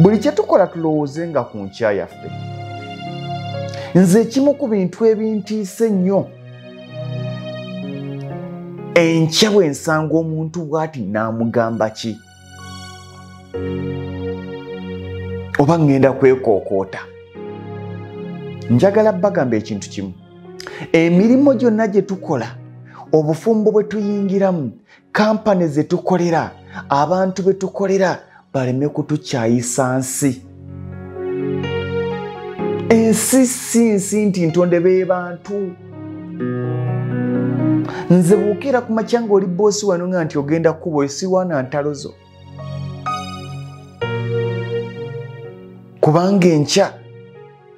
buli kyetukola tulowooze nga ku nkya yaffe. Nze ekimu ku bintu ebintiisa ennyo enkya bwe nsanga omuntu bw'ati n'amugamba ki? Oba ŋŋenda kwekookoota njagala bagamba ekintu kimu. Emirimu gyonna gye tukola obufumbo bwe tuyingiramu kampani ze tukolera abantu be tukolera baleme kutukyayisa nsi ensi si nsi nti ntonde be bantu nze buukira ku makya nga oli boosi wano nga nti ogenda kkuba osiwaana ntalo zo. Kubanga enkya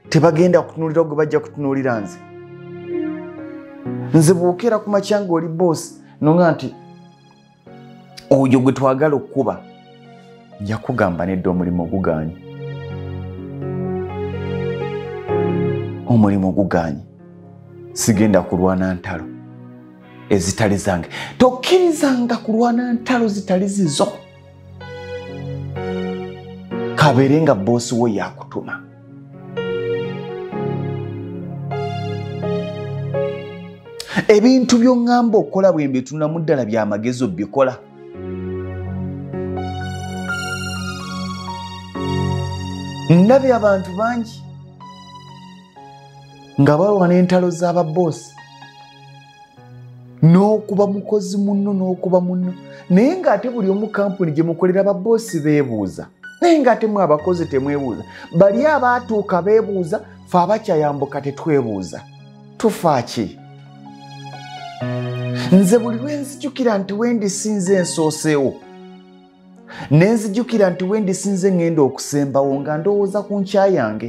tebagenda kutunuulira gwe bajja kutunuulira nze. Nze bwokera ku makya nga oli boosi nonga nti oyo gwe twagala okkuba nja kugamba nedda omulimu oguganye. Omulimu oguganye? Sigenda kulwana ntalo. Ezitali zange. Tokkirizanga kulwana ntalo zitali zizo. Kabeere nga boosi wo yakutuma. Ebintu byoŋŋamba okukola bwe mbitunamu ddala byamagezi obikola ndabye abantu bangi nga balwana entalo z'ababoosi n'okuba mukozi munno n'okuba munno. Naye ng'ate buli omu kampuni gye mukolera baboosi beebuuza. Naye ng'ate mwe abakozi temwebuuza. Bali abaatuuka beebuuza fe abakyayambuka tetwebuuza. Tufa ki? Nze buli lwe nzijukira nti wendisinze ensooseewo ne nzijukira nti wendisinze ŋŋenda okusembawo nga ndowooza ku nkya yange.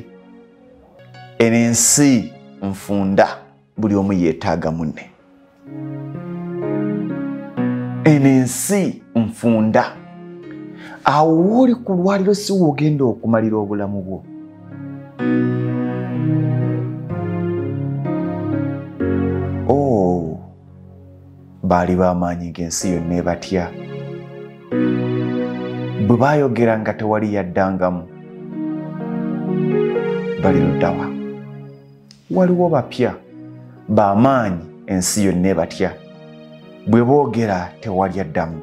Eno ensi nfunda buli omu yeetaaga munne. Eno ensi nfunda. Awo wooli ku lwaliro si woogenda okumalira obulamu bwo. Oh. baali bamaanyi ng'ensi yonna ebatya bwe baayogera nga tewali yaddangamu bali luddawa waliwo bapya bamaanyi ensi yonna ebatya. Bwe boogera tewali addamu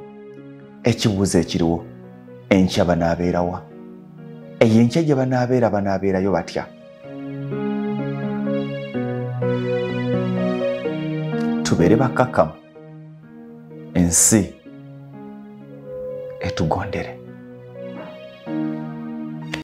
ekibuuzo ekiriwo enkya banaabeerawa. Eyo enkya gye banaabeera banaabeerayo batya? Tubeere bakkakkamu ensi etugondere